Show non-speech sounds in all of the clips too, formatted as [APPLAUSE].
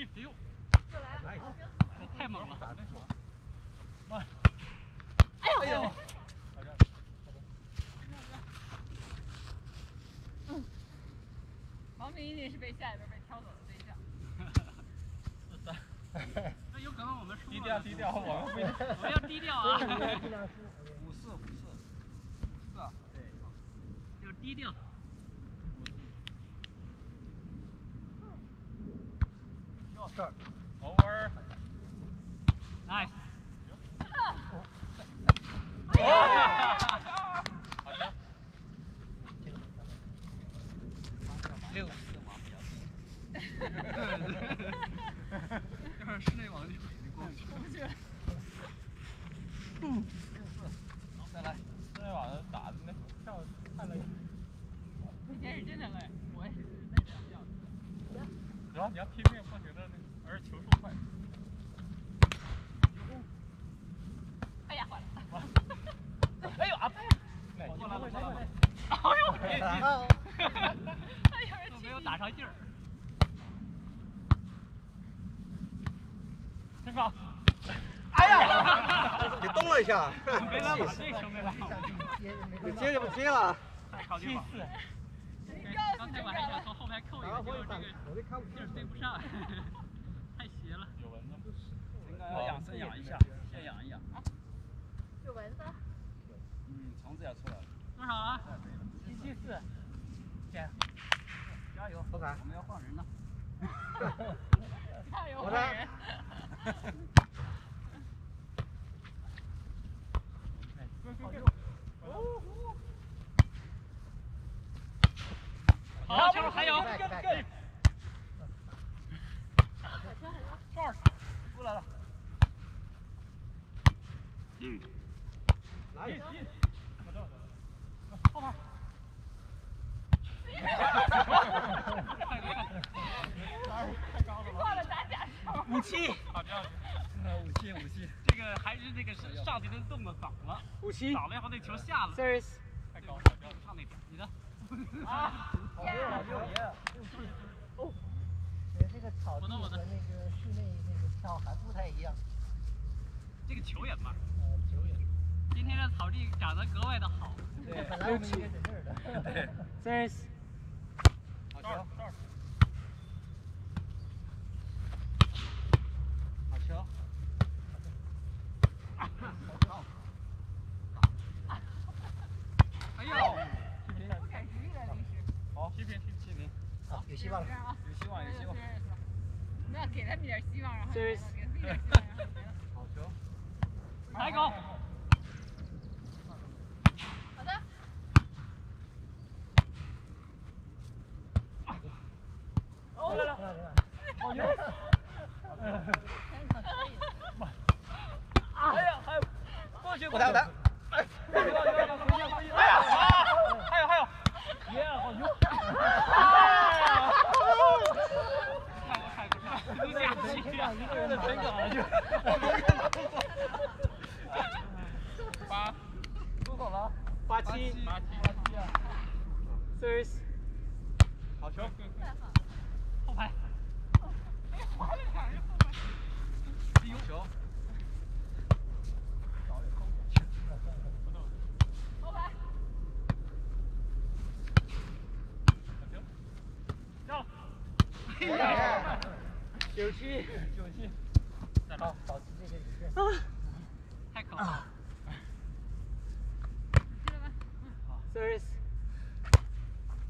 哎呦，来了，太猛了！哎呦，哎呦王明一定是被下一边被挑走的对象。四三，那有可能我们输了。低调低调，我们不我要低调啊！五四五四，四啊，对，要低调。，over。Nice。六四网比较要是室内网就过不去。过不去了。嗯。再来，室内网打的那跳太累。那天是真的累，我也是累得要掉。主要你要拼命不停的那个，而且球速快。哎呀，坏了！哎呦啊！过来了，过来了！哎呦，别急！哎呀，都没有打上劲儿。真高！哎呀！[LAUGHS] 你动了一下。没来把这球没来好。[LAUGHS] 你接就不接了。太靠近了。刚才我还想从后排扣一个，结果这个劲儿对不上，[LAUGHS] 太斜了。有蚊子。应该要养生养一下，先养一养。有蚊子。嗯，虫子也出来了。多少啊？七七四。加加油！不敢。我们要换人了。[LAUGHS] 加油！换人。好球，还有。这儿，过来了。嗯。来。后面。太高了吧？挂了打假七。好这样。五七五七。这个还是这个上去的动作早了。五七。早了以后那球下了。Serious。太高了，不要上那点。你的。啊！好球，好球！哦。这个草地和那个室内那个跳还不太一样。这个球也慢。呃，球也。今天这草地长得格外的好。对，本来我们应该在这儿的。对。Serious。好球，这儿。好球。哎呦！不敢直立了，临时。好，七平七七平。好，有希望了。有希望，有希望。我们要给他们点希望，然后给他们点希望，然后好球。抬高。好的。哦，来了，好牛！哎呀，还有，过去。哎，哎呀，还有还有，耶，好球！太过太过，都假期呀，一个人的全搞了就。八，多少了？八七，八七，八七啊。Serious。好球！后排。滑了两人后排。有球。后排。上。哎呀！九七，九七。好，保持这个理智。太可怕了。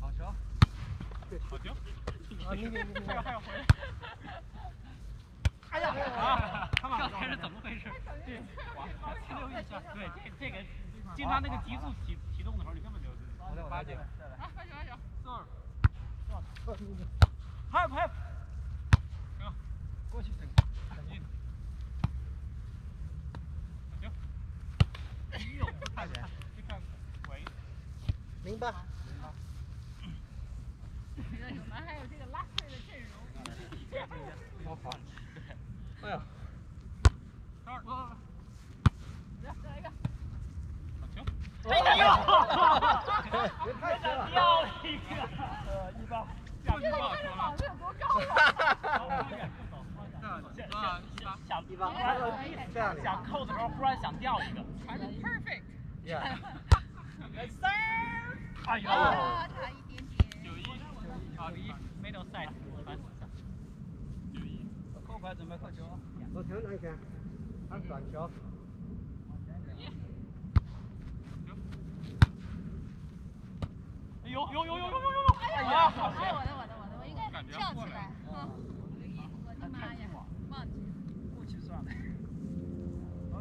好球。好球。啊，你你你还有还有回来。哎呀！啊！这才是怎么回事？对，停留一下。对，这这个经常那个急速启启动的时候，你根本就。我再八九。啊，发球发球。四二。还有还有。行，过去。很近。好球。哎呦，太厉害！你看，喂。零八。我们还有这个拉队的阵容。好好。哎呀。二。来，再来一个。好球。哎呦！别太深了。掉了一个。呃，一八。这个网有多高啊？想一般这样的想扣的时候忽然想掉一个，传的 perfect。，Yeah，哎呦，啊，差一点点。九一，好一，middle side，反死上，九一，扣牌准备扣球。左停两圈，按短球，哎呦呦呦呦呦呦呦，哎呀，我的我的我的我的，我应该跳起来。嗯，我的妈呀，忘记了。过去算了。后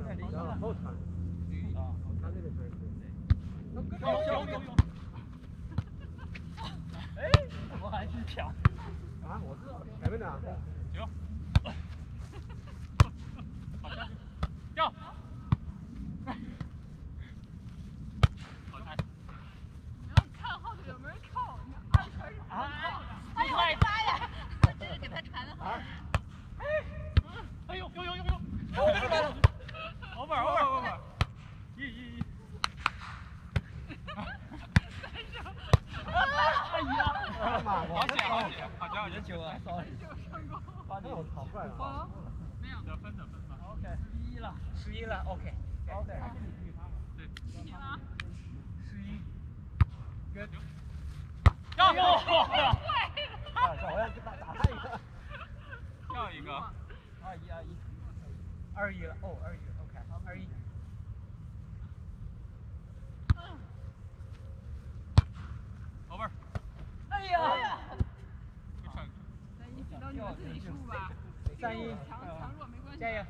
后传，啊，他这个传是。呦呦呦呦，哎，我还是抢。啊，我知道，前面的啊。行，好下去，掉，好开，你要看后头有没有人扣，你二传是啊哎呦我的妈呀！我这个给他传的好。哎呦呦呦呦呦，over over over，一一一，哎呀，妈好险好险，好家伙，十九啊，sorry。把这我跑出来了。没有。得分得分吧，OK，十一了。十一了，OK。OK。对，你吗？十一。要不，[LAUGHS] 啊，我要去打打他一个。跳一个，二一二一。二一了，哦，二一，OK，二一。over，哎呀！那影响到你们自己输吧。三一。强强弱没关系。加油！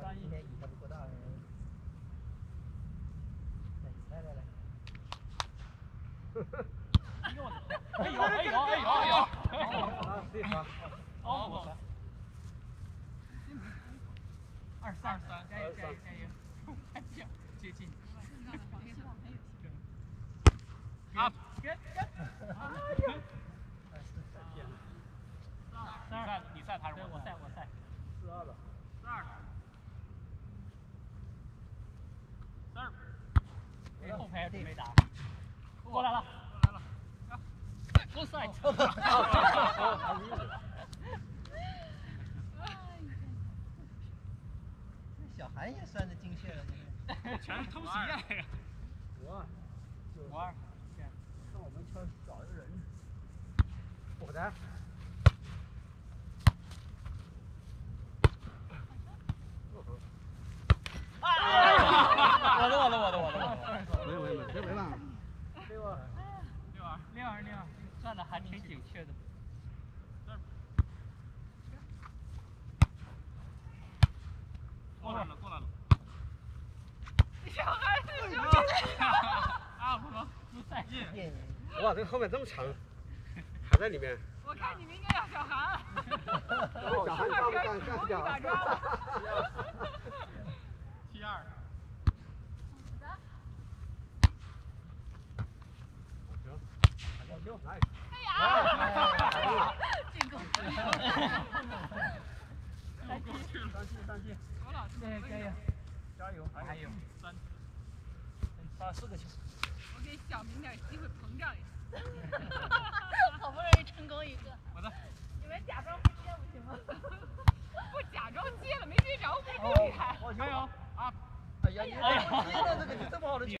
三一。今天赢的不够大。来来来。哎呦哎呦哎呦哎呦哎呦，啊，对吧？哦我，二三三加油加油加油！快点，接近。啊，跟跟。三二，你赛他是对，我赛我赛。四二了。四二，三二，哎，后排准备打。过来了。来了，Go side。小韩也算是精确了，全是偷袭呀！这个五二，五二。看我们圈少的人。我的。我的我的我的我的我的。没有没有没有，这没办法。六二六二，六二六二，算的还挺准确的。过来了过来了，小孩子啊不能不赛。哇，这后面这么长，还在里面。我看你们应该要小韩。[LAUGHS] 小韩干不干干掉？[LAUGHS] [LAUGHS] 七二，行，来。哎呀！进攻。又过去了，上去上去。了，谢，加油，加油，还有三，发四个球。我给小明点机会膨胀一下，好不容易成功一个。好的。你们假装不接不行吗？[LAUGHS] 不假装接了，没接着不厉害。加油啊！哎呀，你接的这个你这么好的。